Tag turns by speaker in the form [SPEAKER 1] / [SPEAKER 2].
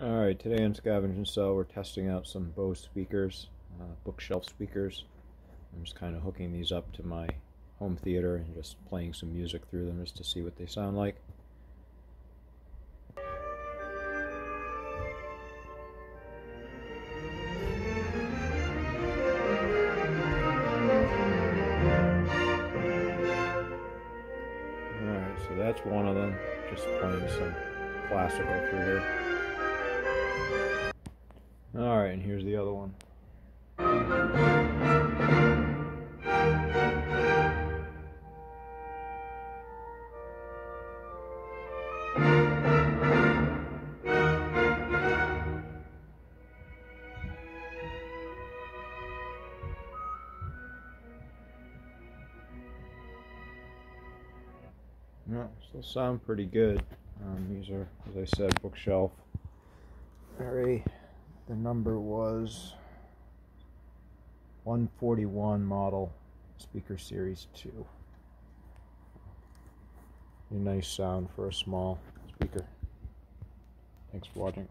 [SPEAKER 1] Alright, today on Scavenge and Sell we're testing out some Bose speakers, uh, bookshelf speakers. I'm just kind of hooking these up to my home theater and just playing some music through them just to see what they sound like. Alright, so that's one of them, just playing some classical through here. Alright, and here's the other one. Yeah, still sound pretty good. Um, these are, as I said, bookshelf. Very the number was 141 model speaker series 2 a nice sound for a small speaker. Thanks for watching